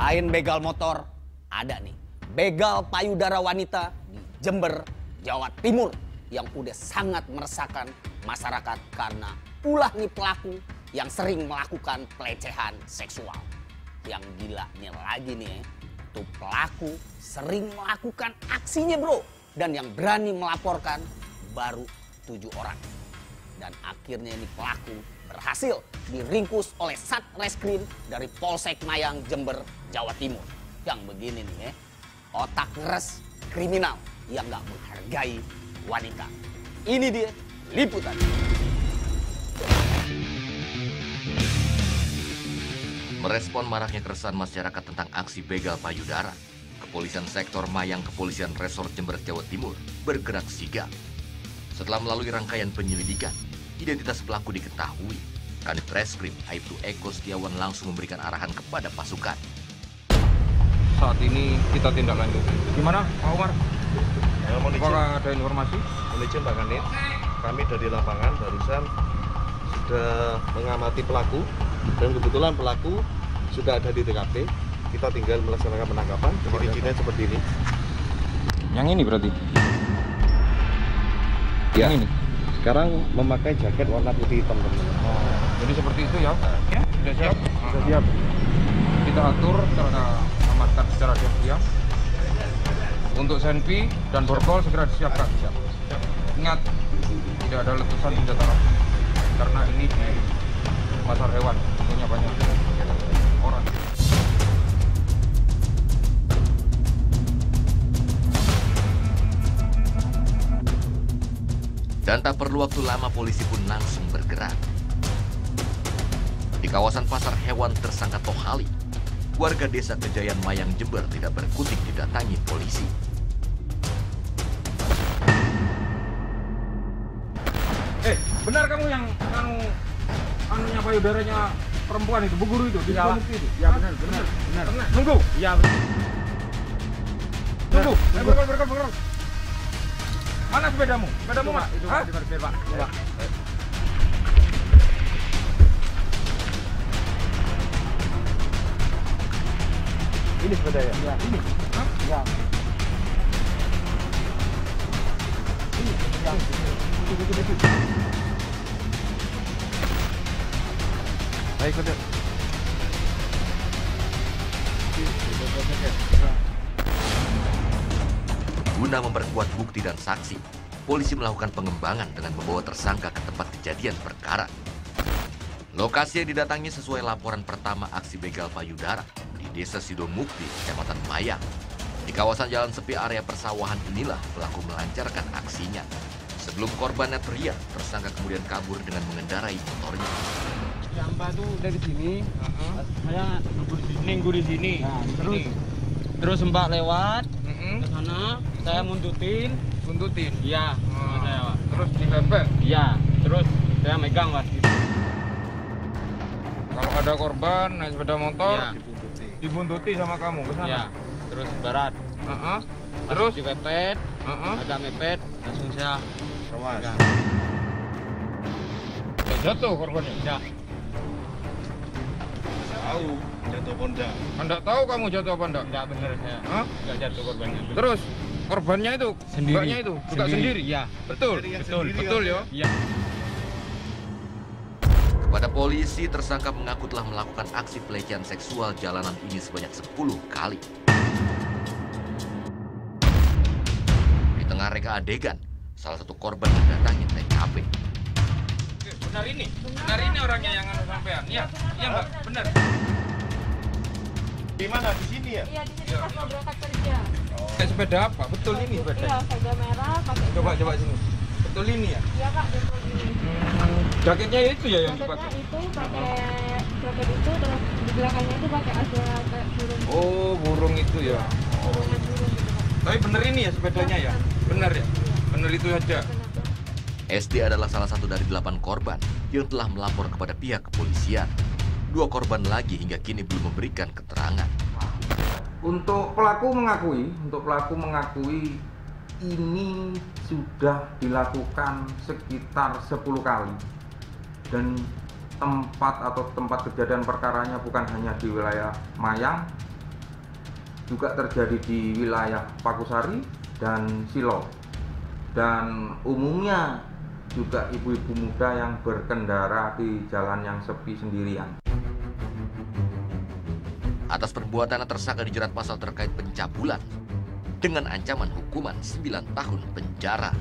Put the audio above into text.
Selain begal motor, ada nih begal payudara wanita di Jember, Jawa Timur yang udah sangat meresahkan masyarakat karena ulah nih pelaku yang sering melakukan pelecehan seksual. Yang gilanya lagi nih, tuh pelaku sering melakukan aksinya bro. Dan yang berani melaporkan baru tujuh orang. Dan akhirnya ini pelaku berhasil diringkus oleh Satreskrim dari Polsek Mayang, Jember, Jawa Timur. Yang begini nih ya, otak ngeres kriminal yang gak menghargai wanita. Ini dia liputan. Merespon maraknya keresahan masyarakat tentang aksi begal payudara, Kepolisian Sektor Mayang Kepolisian Resort Jember Jawa Timur bergerak sigap. Setelah melalui rangkaian penyelidikan, identitas pelaku diketahui. Kanit Reskrim Aibtu Eko Setiawan langsung memberikan arahan kepada pasukan. Saat ini kita tindak lanjut. Gimana, Pak Umar? Ya, Apakah ada informasi? mohon izin Pak Kanit, kami dari lapangan barusan sudah mengamati pelaku dan kebetulan pelaku sudah ada di TKP. Kita tinggal melaksanakan penangkapan. Ciri-cirinya seperti ini. Yang ini berarti? Ya. Yang ini? Sekarang memakai jaket warna putih hitam teman-teman. Oh, jadi seperti itu ya? Ya, sudah siap? Sudah siap. Kita atur secara amankan secara diam-diam. Untuk senpi dan borgol segera disiapkan. Ingat, tidak ada letusan senjata. Karena ini di pasar hewan, tentunya banyak Dan tak perlu waktu lama polisi pun langsung bergerak. Di kawasan pasar hewan tersangka Tohali, warga desa Kejayaan Mayang Jember tidak berkutik didatangi polisi. Eh, benar kamu yang anu anunya payudaranya perempuan itu, bu guru itu, di bukti itu? Iya Hah? benar, benar, benar. Benar. Nunggu, Iya. tunggu. Eh, Tunggu. berkol, berkol, berkol. Mana sepedamu? Sepedamu mana? Itu? Pak, parkir, Pak. Itu, Pak. Ini sepeda ya? Iya, ini. Hah? Iya. Ini, yang itu, itu, itu. Baik, ikut yuk. Guna memperkuat bukti dan saksi, polisi melakukan pengembangan dengan membawa tersangka ke tempat kejadian perkara. Lokasi yang didatangi sesuai laporan pertama aksi begal payudara di Desa Sidomukti, Kecamatan Mayang. Di kawasan jalan sepi area persawahan inilah pelaku melancarkan aksinya. Sebelum korbannya teriak, tersangka kemudian kabur dengan mengendarai motornya. Sampah tuh dari sini. Saya nunggu di sini. minggu di sini. Nah, terus Terus Mbak lewat ke sana, saya muntutin. Buntutin. Iya, sama saya, Pak. Terus dipepet. Iya, terus saya megang, Mas. Kalau ada korban naik sepeda motor, Iya. dibuntuti sama kamu ke sana. Iya. Terus barat. Heeh. Terus Terus? dipepet, Heeh. agak mepet, langsung saya. Ya, jatuh korbannya. Ya, Tahu jatuh ponda. Anda tahu kamu jatuh apa enggak? enggak bener saya. Hah? Enggak jatuh korbannya. Terus korbannya itu, Sendiri. mbaknya itu buka sendiri. Iya. Betul. Sendiri yang Betul. sendiri Betul ya. Iya. Kepada polisi, tersangka mengaku telah melakukan aksi pelecehan seksual jalanan ini sebanyak 10 kali. Di tengah reka adegan, salah satu korban mendatangi TKP. Benar ini. Benar ini orangnya yang sampean. Iya. Iya, Mbak. Benar. Di mana? Di sini ya? Iya di sini pas mau berangkat kerja. Pakai sepeda apa? Betul ini Iya sepeda. sepeda merah pakai. Coba coba sini. Betul ini ya. Iya kak betul ini. Jaketnya itu ya yang Jaketnya dipakai. itu pakai jaket itu terus di belakangnya itu pakai ada kayak burung. Oh, burung itu ya. Burungan burung gitu kak. Tapi bener ini ya sepedanya ya? Bener ya? Bener itu aja. SD adalah salah satu dari delapan korban yang telah melapor kepada pihak kepolisian. Dua korban lagi hingga kini belum memberikan keterangan. Untuk pelaku mengakui, untuk pelaku mengakui ini sudah dilakukan sekitar 10 kali. Dan tempat atau tempat kejadian perkaranya bukan hanya di wilayah Mayang, juga terjadi di wilayah Pakusari dan Silo. Dan umumnya juga ibu-ibu muda yang berkendara di jalan yang sepi sendirian. Atas perbuatan tersangka dijerat pasal terkait pencabulan dengan ancaman hukuman 9 tahun penjara.